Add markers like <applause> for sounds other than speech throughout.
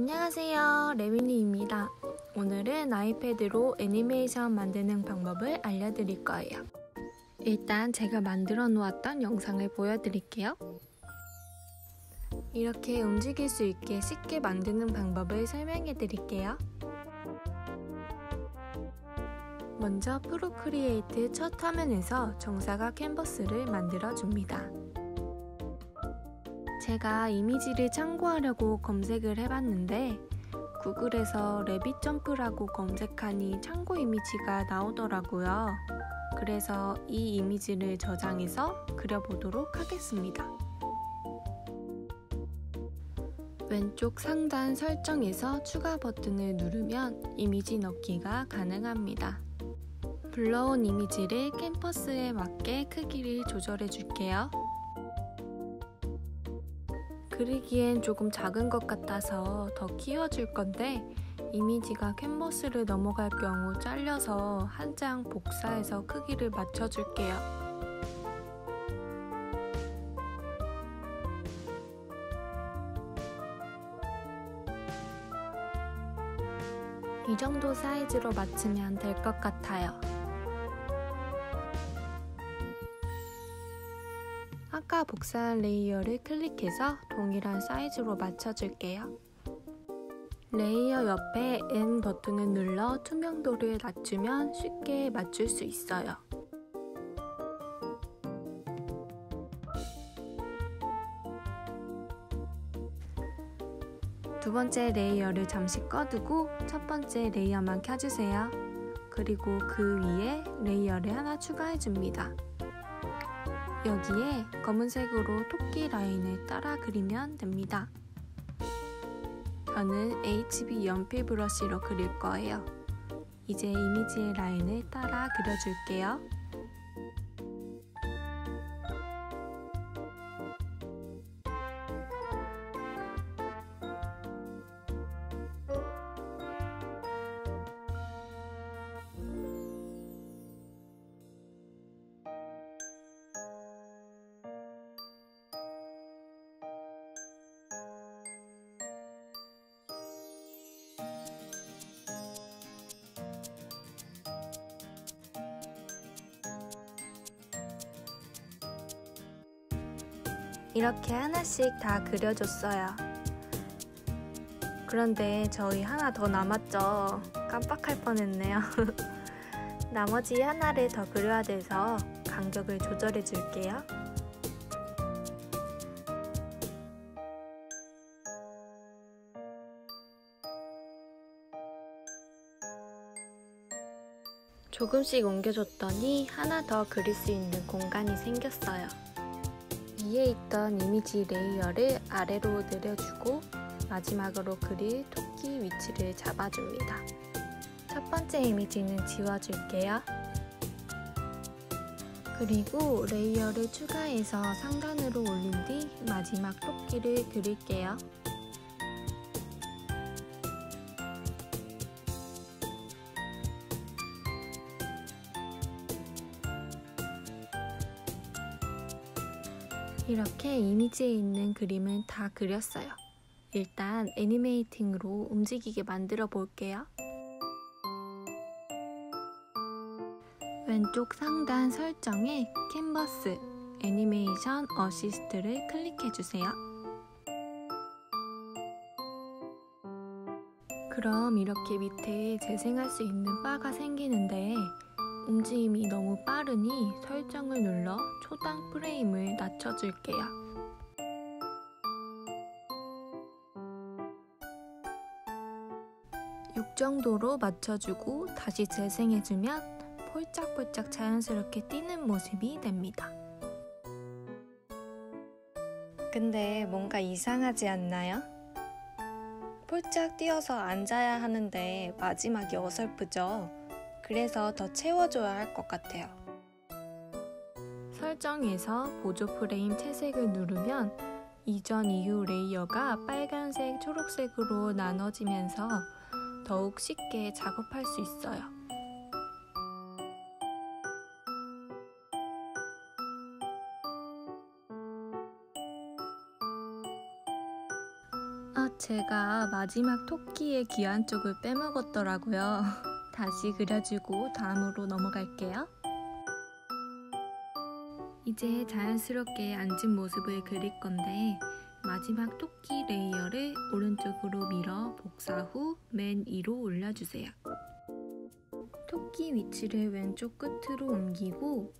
안녕하세요. 레미니입니다. 오늘은 아이패드로 애니메이션 만드는 방법을 알려드릴 거예요. 일단 제가 만들어 놓았던 영상을 보여드릴게요. 이렇게 움직일 수 있게 쉽게 만드는 방법을 설명해 드릴게요. 먼저 Procreate 첫 화면에서 정사각 캔버스를 만들어 줍니다. 제가 이미지를 참고하려고 검색을 해봤는데 구글에서 레빗 점프라고 검색하니 참고 이미지가 나오더라고요. 그래서 이 이미지를 저장해서 그려보도록 하겠습니다. 왼쪽 상단 설정에서 추가 버튼을 누르면 이미지 넣기가 가능합니다. 불러온 이미지를 캠퍼스에 맞게 크기를 조절해 줄게요. 그리기엔 조금 작은 것 같아서 더 키워줄 건데 이미지가 캔버스를 넘어갈 경우 잘려서 한 장 복사해서 크기를 맞춰줄게요. 이 정도 사이즈로 맞추면 될 것 같아요. 아까 복사한 레이어를 클릭해서 동일한 사이즈로 맞춰줄게요. 레이어 옆에 N 버튼을 눌러 투명도를 낮추면 쉽게 맞출 수 있어요. 두 번째 레이어를 잠시 꺼두고 첫 번째 레이어만 켜주세요. 그리고 그 위에 레이어를 하나 추가해줍니다. 여기에 검은색으로 토끼 라인을 따라 그리면 됩니다. 저는 HB 연필 브러쉬로 그릴 거예요. 이제 이미지의 라인을 따라 그려줄게요. 이렇게 하나씩 다 그려줬어요. 그런데 저희 하나 더 남았죠. 깜빡할 뻔했네요. <laughs> 나머지 하나를 더 그려야 돼서 간격을 조절해 줄게요. 조금씩 옮겨줬더니 하나 더 그릴 수 있는 공간이 생겼어요. 위에 있던 이미지 레이어를 아래로 내려주고 마지막으로 그릴 토끼 위치를 잡아줍니다. 첫 번째 이미지는 지워줄게요. 그리고 레이어를 추가해서 상단으로 올린 뒤 마지막 토끼를 그릴게요. 이렇게 이미지에 있는 그림은 다 그렸어요. 일단 animating으로 움직이게 만들어 볼게요. 왼쪽 상단 설정에 캔버스 애니메이션 어시스트를 클릭해 주세요. 그럼 이렇게 밑에 재생할 수 있는 바가 생기는데 움직임이 너무 빠르니 설정을 눌러 초당 프레임을 낮춰줄게요. 6 정도로 맞춰주고 다시 재생해주면 폴짝폴짝 자연스럽게 뛰는 모습이 됩니다. 근데 뭔가 이상하지 않나요? 폴짝 뛰어서 앉아야 하는데 마지막이 어설프죠? 그래서 더 채워줘야 할 것 같아요. 설정에서 보조 프레임 채색을 누르면 이전 이후 레이어가 빨간색, 초록색으로 나눠지면서 더욱 쉽게 작업할 수 있어요. 아, 제가 마지막 토끼의 귀한 쪽을 빼먹었더라고요. <laughs> 다시 그려주고 다음으로 넘어갈게요. 이제 자연스럽게 앉은 모습을 그릴 건데 마지막 토끼 레이어를 오른쪽으로 밀어 복사 후 맨 위로 올려주세요. 토끼 위치를 왼쪽 끝으로 옮기고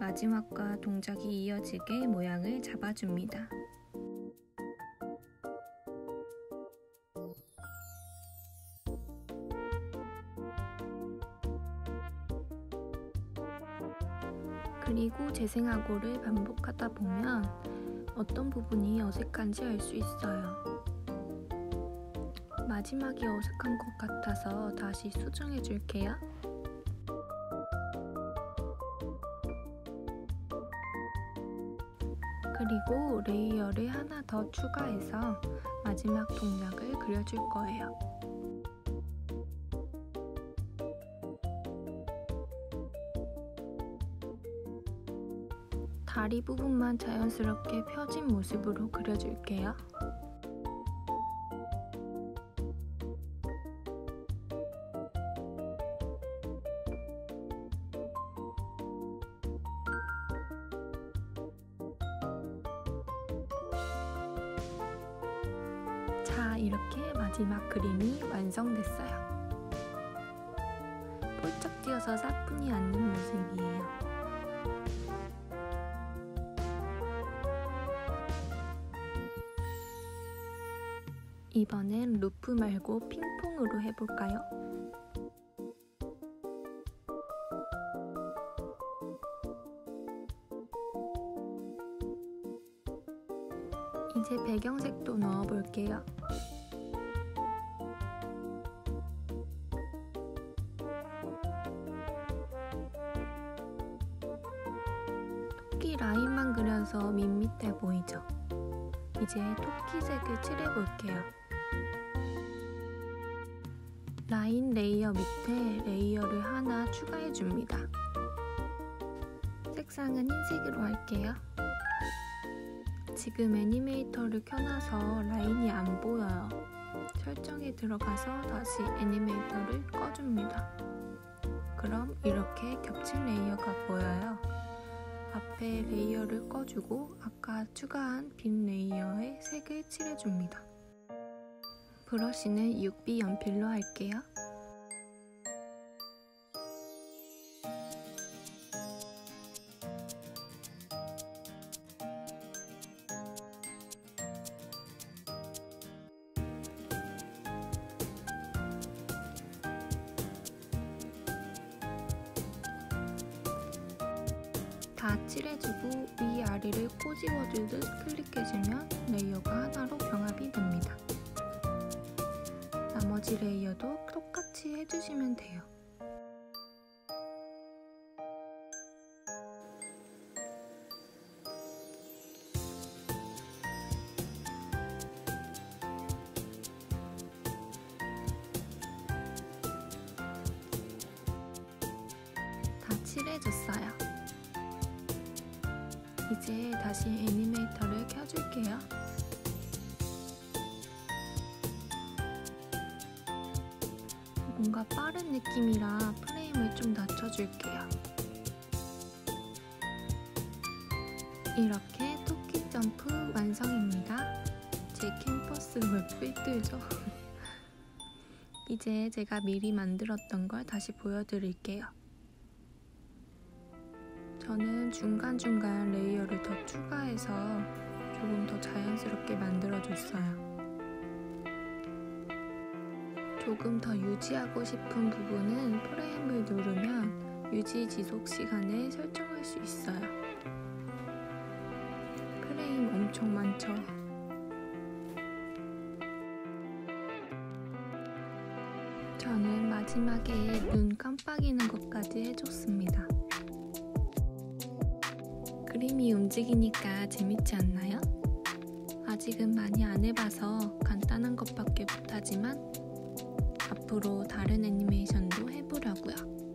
마지막과 동작이 이어지게 모양을 잡아줍니다. 재생하고를 반복하다 보면 어떤 부분이 어색한지 알 수 있어요. 마지막이 어색한 것 같아서 다시 수정해 줄게요. 그리고 레이어를 하나 더 추가해서 마지막 동작을 그려줄 거예요. 다리 부분만 자연스럽게 펴진 모습으로 그려줄게요. 자, 이렇게 마지막 그림이 완성됐어요. 폴짝 뛰어서 사뿐히 앉는 모습 이번엔 루프 말고 핑퐁으로 해볼까요? 이제 배경색도 넣어볼게요. 토끼 라인만 그려서 밋밋해 보이죠? 이제 토끼색을 칠해볼게요. 라인 레이어 밑에 레이어를 하나 추가해 줍니다. 색상은 흰색으로 할게요. 지금 애니메이터를 켜놔서 라인이 안 보여요. 설정에 들어가서 다시 애니메이터를 꺼줍니다. 그럼 이렇게 겹친 레이어가 보여요. 앞에 레이어를 꺼주고 아까 추가한 빈 레이어에 색을 칠해줍니다. 브러쉬는 6B 연필로 할게요. 다 칠해주고 위아래를 꼬집어주듯 클릭해주면 똑같이 해주시면 돼요. 다 칠해줬어요. 이제 다시 애니메이터를 켜줄게요. 느낌이라 프레임을 좀 낮춰줄게요. 이렇게 토끼 점프 완성입니다. 제 캠퍼스 왜 삐뚤죠? <laughs> 이제 제가 미리 만들었던 걸 다시 보여드릴게요. 저는 중간중간 레이어를 더 추가해서 조금 더 자연스럽게 만들어줬어요. 조금 더 유지하고 싶은 부분은 프레임을 누르면 유지 지속 시간을 설정할 수 있어요. 프레임 엄청 많죠? 저는 마지막에 눈 깜빡이는 것까지 해줬습니다. 그림이 움직이니까 재밌지 않나요? 아직은 많이 안 해봐서 간단한 것밖에 못하지만 앞으로 다른 애니메이션도 해보려고요.